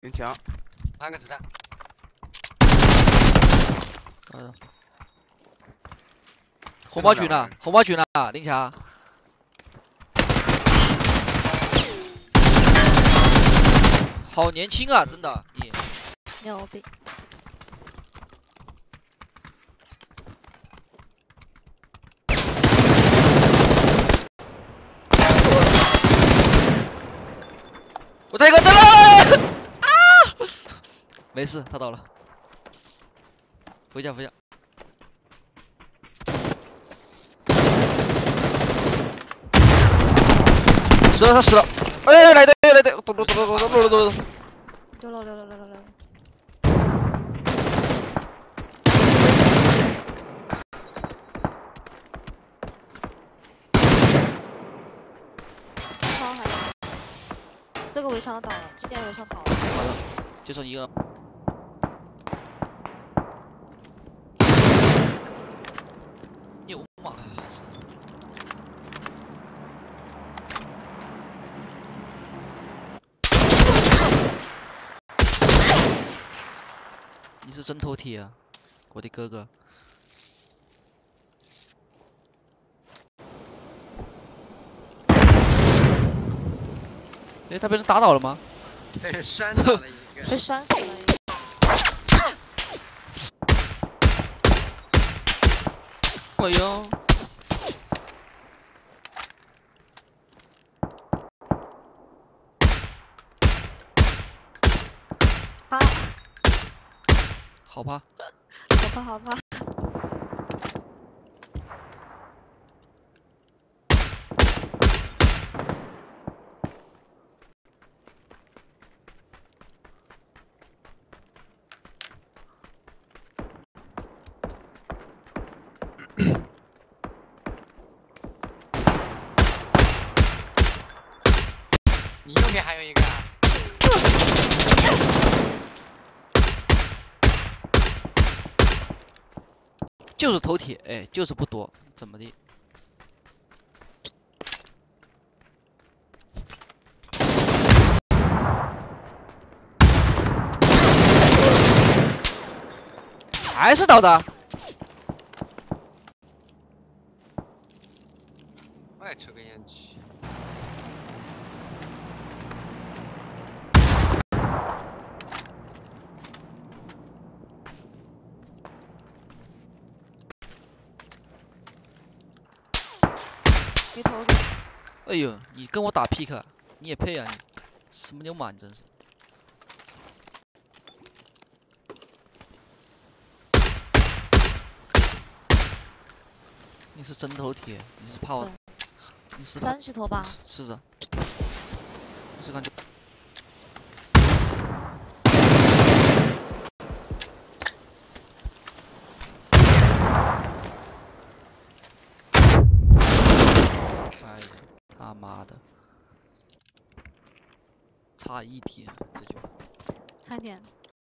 领枪，换个子弹。红包局呢？红包局呢？林强。好年轻啊，真的你。牛逼。我再一个，真的啊！没事，他倒了。回家，回家。死了，他死了！哎，来的，来的，走走走走走走走走走。溜了溜了溜了溜了。这个围墙倒了，今天围墙倒了。好的，就剩一个。牛马是。你是真头铁啊，我的哥哥。哎，他被人打倒了吗？被人拴倒了一个。被拴死了。哎呦！啊！好吧。好吧，好吧。你右边还有一个。就是头铁，哎，就是不多，怎么的？还是倒的。我来抽根烟去。低头子。哎呦，你跟我打 pick，你也配啊你？什么牛马，你真是！你是真头铁，你是怕我？你是三十头吧？是的。你是感觉？哎呀，他妈的！差一点，这就。差点。